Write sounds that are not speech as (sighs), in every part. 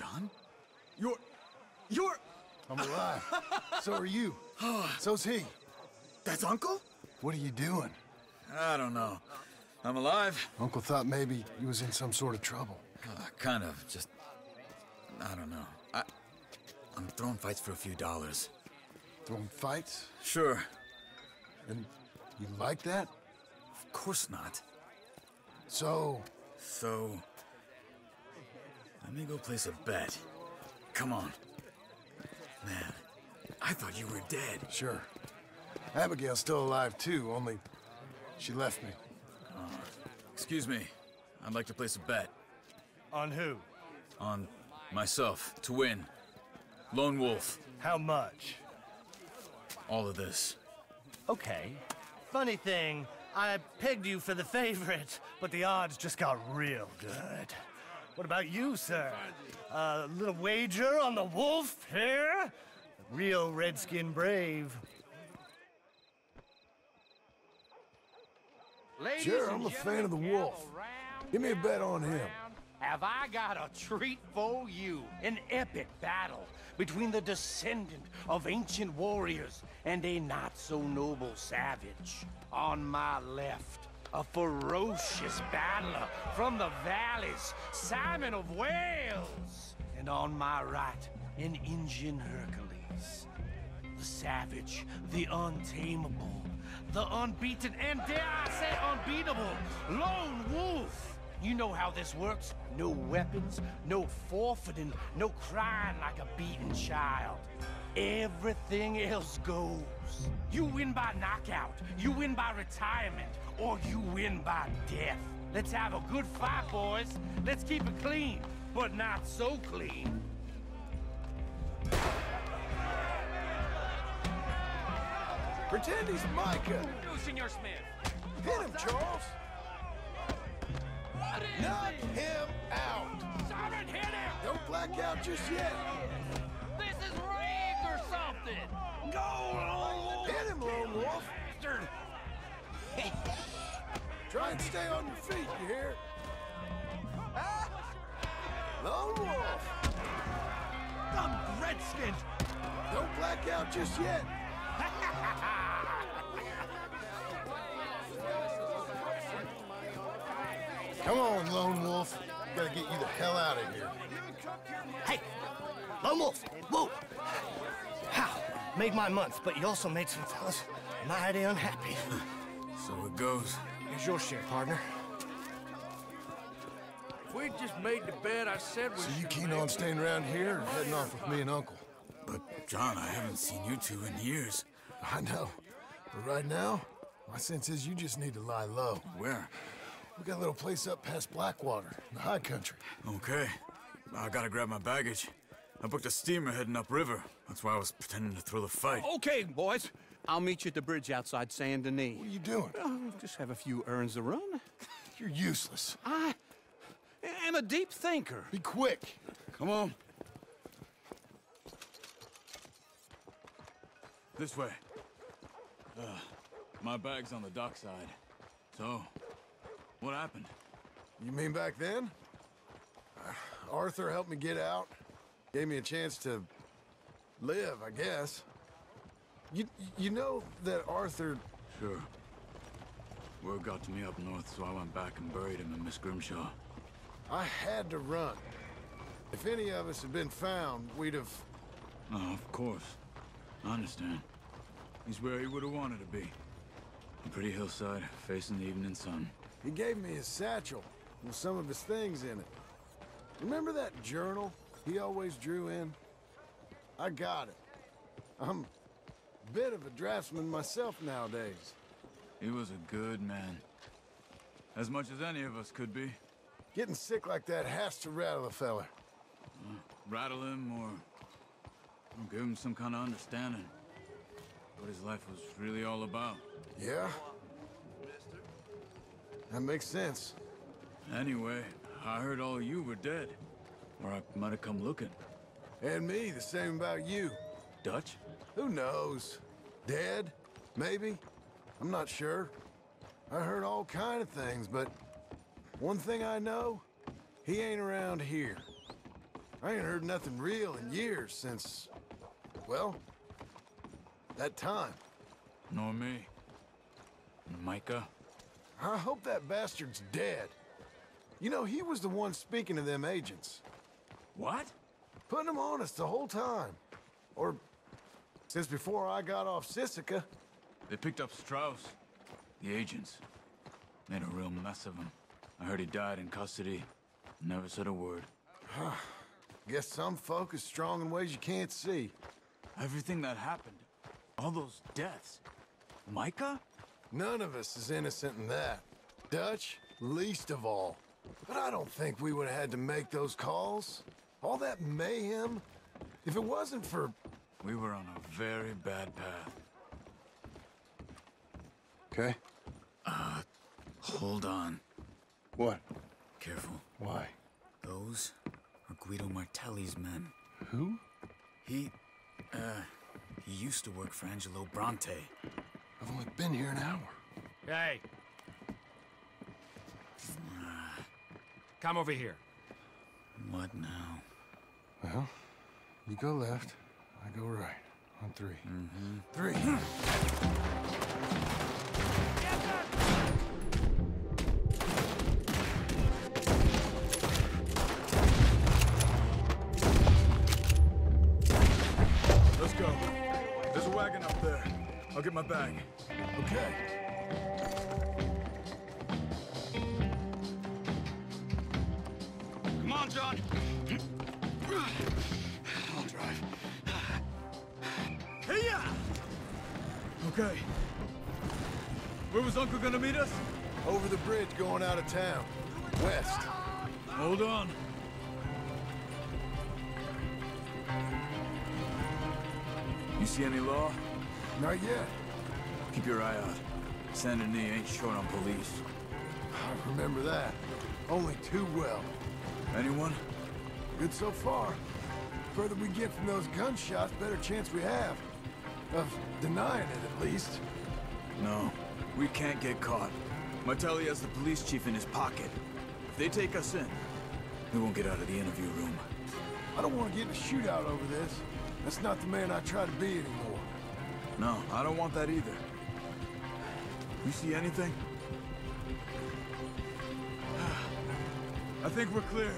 John? You're... You're... I'm alive. (laughs) so are you. (sighs) So's he. That's Uncle? What are you doing? I don't know. I'm alive. Uncle thought maybe you was in some sort of trouble. Uh, kind of, just... I don't know. I... I'm throwing fights for a few dollars. Throwing fights? Sure. And you like that? Of course not. So, So... Let me go place a bet. Come on. Man, I thought you were dead. sure. Abigail's still alive too, only she left me. Uh, excuse me. I'd like to place a bet On who? on myself to win. Lone Wolf. How much? All of this. Okay. Funny thing, I pegged you for the favorite, but the odds just got real good. What about you, sir? A little wager on the wolf here? Real redskin brave. Ladies Sure, I'm a fan of the wolf. round, Give me a bet on him. Have I got a treat for you? An epic battle between the descendant of ancient warriors and a not-so-noble savage. On my left, a ferocious battler from the valleys, Simon of Wales. And on my right, an Indian Hercules. The savage, the untamable, the unbeaten, and dare I say unbeatable, Lone Wolf. You know how this works. No weapons, no forfeiting, no crying like a beaten child. Everything else goes. You win by knockout, you win by retirement, or you win by death. Let's have a good fight, boys. Let's keep it clean, but not so clean. Pretend he's Micah. Do, Senor Smith. Hit him, Charles. Knock him out. Siren, hit him! Don't black out just yet. This is rigged or something! Go, Lone Wolf! Hit him, Lone Wolf. Bastard! (laughs) Try and stay on your feet, you hear? (laughs) Lone Wolf. I'm redskin! Don't black out just yet. Come on, Lone Wolf. Gotta get you the hell out of here. Hey! Lone Wolf! Whoa! How? Made my month, but you also made some fellas mighty unhappy. (laughs) So it goes. Here's your share, partner. If we'd just made the bed I said we So you should keen on staying around here or heading off with me and Uncle? But, John, I haven't seen you two in years. I know. But right now, my sense is you just need to lie low. Where? We got a little place up past Blackwater, in the high country. Okay. I gotta grab my baggage. I booked a steamer heading upriver. That's why I was pretending to throw the fight. Okay, boys. I'll meet you at the bridge outside Saint Denis. What are you doing? Oh, just have a few errands to run. (laughs) You're useless. I am a deep thinker. Be quick. Come on. This way. Uh, my bag's on the dockside. So, what happened? You mean back then? Uh, Arthur helped me get out. Gave me a chance to live, I guess. You, you know that Arthur... Sure. Word got to me up north, so I went back and buried him in Miss Grimshaw. I had to run. If any of us had been found, we'd have... Oh, of course. I understand. He's where he would have wanted to be. A pretty hillside, facing the evening sun. He gave me his satchel with some of his things in it. Remember that journal he always drew in? I got it. I'm a bit of a draftsman myself nowadays. He was a good man. As much as any of us could be. Getting sick like that has to rattle a fella. Uh, rattle him or, or give him some kind of understanding. What his life was really all about. Yeah? That makes sense. Anyway, I heard all you were dead. Or I might have come looking. And me, the same about you. Dutch? Who knows? Dead? Maybe? I'm not sure. I heard all kind of things, but one thing I know, he ain't around here. I ain't heard nothing real in years since, well, that time. Nor me. Micah? I hope that bastard's dead. You know, he was the one speaking to them agents. What? Putting them on us the whole time. Or since before I got off Sisika. They picked up Strauss. The agents. Made a real mess of him. I heard he died in custody. Never said a word. (sighs) Guess some folk is strong in ways you can't see. Everything that happened. All those deaths. Micah? None of us is innocent in that. Dutch, least of all. But I don't think we would have had to make those calls. All that mayhem. If it wasn't for... We were on a very bad path. Okay. Uh, hold on. What? Careful. Why? Those are Guido Martelli's men. Who? He, uh, he used to work for Angelo Bronte. I've only been here an hour. Hey. Come over here. What now? Well, you go left, I go right. On 3 mm-hmm. Three. I'll get my bag. Okay. Come on, John. I'll drive. Hey Okay. Where was Uncle gonna meet us? Over the bridge going out of town. West. Hold on. You see any law? Not yet. Keep your eye out. Saint Denis ain't short on police. I remember that. Only too well. Anyone? Good so far. The further we get from those gunshots, better chance we have. Of denying it, at least. No. We can't get caught. Martelli has the police chief in his pocket. If they take us in, we won't get out of the interview room. I don't want to get in a shootout over this. That's not the man I try to be anymore. No, I don't want that either. You see anything? (sighs) I think we're clear.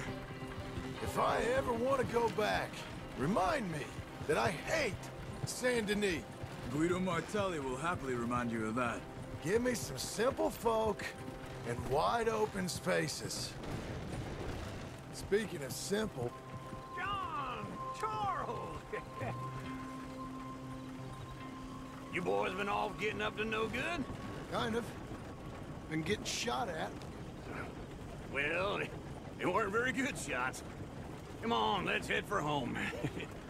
If I ever want to go back, remind me that I hate Saint Denis. Guido Martelli will happily remind you of that. Give me some simple folk and wide open spaces. Speaking of simple, John! Charles! (laughs) you boys been off getting up to no good? kind of. Been getting shot at. Well, they weren't very good shots. Come on, let's head for home. (laughs)